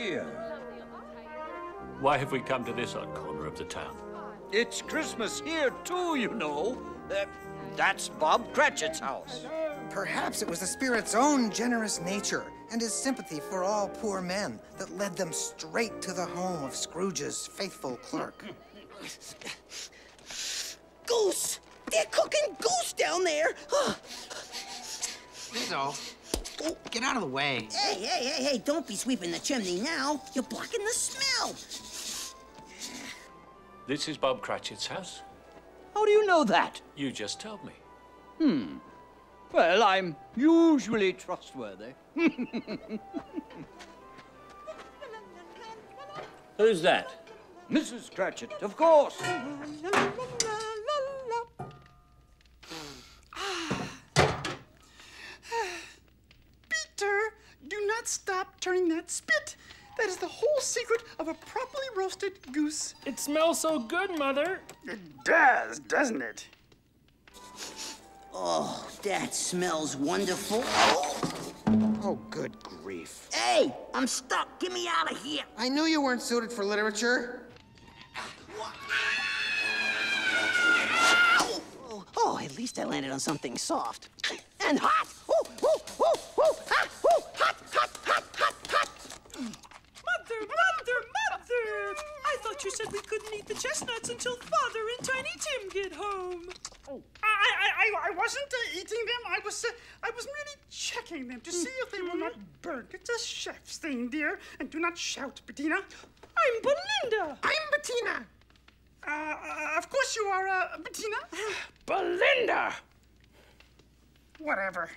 here. Why have we come to this odd corner of the town? It's Christmas here, too, you know. Uh, that's Bob Cratchit's house. Perhaps it was the spirit's own generous nature and his sympathy for all poor men that led them straight to the home of Scrooge's faithful clerk. Goose! They're cooking goose down there! Rizzo, get out of the way. Hey, hey, hey, hey, don't be sweeping the chimney now. You're blocking the smell. This is Bob Cratchit's house? How do you know that? You just told me. Hmm. Well, I'm usually trustworthy. Who's that? Mrs. Cratchit, of course. stop turning that spit. That is the whole secret of a properly roasted goose. It smells so good, Mother. It does, doesn't it? Oh, that smells wonderful. Oh, good grief. Hey, I'm stuck. Get me out of here. I knew you weren't suited for literature. Oh, oh, at least I landed on something soft. And hot. Oh, oh, oh, oh, hot, oh, hot, hot, hot, hot, hot. Mother, mother, mother! I thought you said we couldn't eat the chestnuts until Father and Tiny Tim get home. Oh, I, I, I, I wasn't uh, eating them. I was, uh, I was merely checking them to see if they were not burnt. It's a chef's thing, dear. And do not shout, Bettina. I'm Belinda. I'm Bettina. Uh, uh, of course you are, uh, Bettina. Belinda! Whatever.